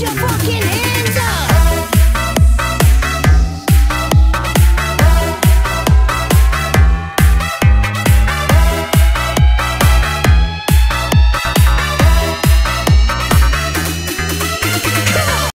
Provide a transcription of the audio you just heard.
your fucking head.